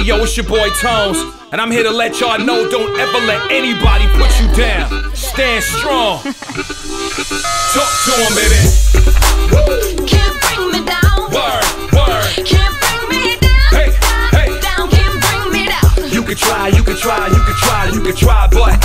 Hey yo, it's your boy Tones, and I'm here to let y'all know don't ever let anybody put you down. Stand strong. Talk to him, baby. Can't bring me down. Word, word. Can't bring me down. Hey, hey. Down, can't bring me down. You can try, you can try, you can try, you can try, but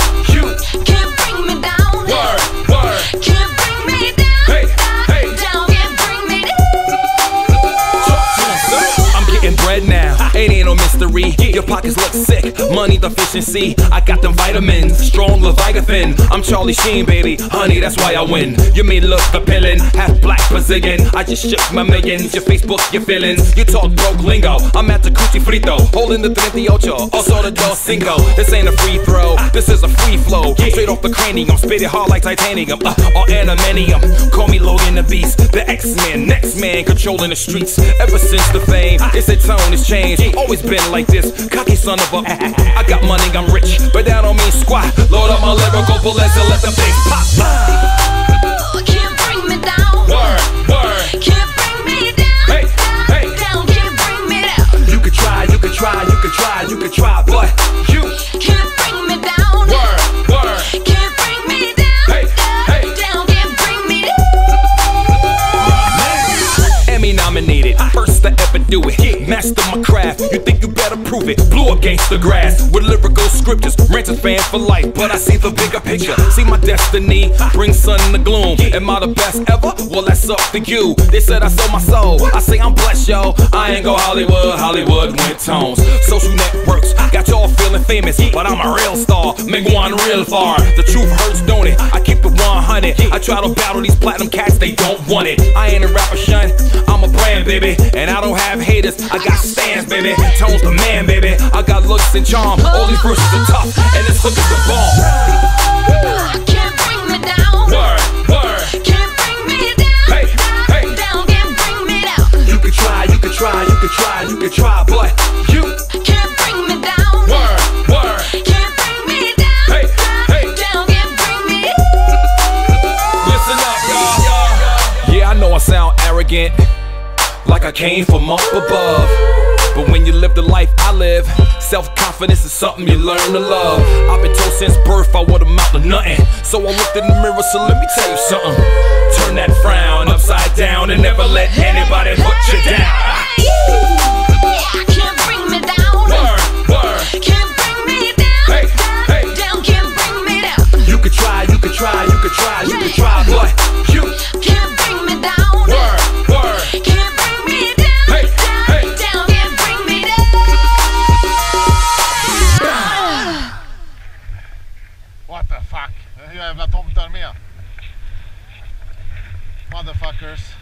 look sick. Money deficiency. I got them vitamins. Strong Leviathan. I'm Charlie Sheen, baby. Honey, that's why I win. You may look appealing. Half black Brazilian. I just shook my millions. Your Facebook, your feelings. You talk broke lingo. I'm at the Cuchi Frito. Holding the 38. Also the Dos Cinco. This ain't a free throw. This is a free flow. Straight off the cranium. Spit it hard like titanium. Uh, or adamantium. Call me Logan the Beast. The X-Men. Next man controlling the streets. Ever since the fame, it's a tone has changed. Always been like this. Cocky son of a. I got money, I'm rich. But that don't mean squat. Load up my lyrical bullets and let them things pop. Master my craft, you think you better prove it. Blew against the grass with lyrical scriptures. Ranchers fan for life, but I see the bigger picture. See my destiny, bring sun in the gloom. Am I the best ever? Well, that's up to you. They said I sold my soul. I say I'm blessed, yo. I ain't go Hollywood, Hollywood went tones. Social networks got y'all feeling famous, but I'm a real star. Make one real far. The truth hurts, don't it? I keep it 100. I try to battle these platinum cats, they don't want it. I ain't a rapper, shun. I'm a brand, baby. And I don't have haters, I got stands, baby. Tones the man, baby. I got looks and charm. All these bruises are tough, and this hook is the bomb. Can't bring me down. Word, word. Can't bring me down. Hey, hey. Down, can't bring me down. You can try, you can try, you can try, you can try, but you. Can't bring me down. Word, word. Can't bring me down. Hey, hey. Down, can't bring me down. Listen up, y'all. Yeah, I know I sound arrogant, like I came from up above. But when you live the life I live, self confidence is something you learn to love. I've been told since birth I would amount to nothing. So I looked in the mirror, so let me tell you something. Turn that frown upside down and never let anybody put you down. What the fuck? Den jävla tomten med. Motherfuckers.